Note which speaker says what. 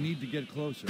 Speaker 1: need to get closer.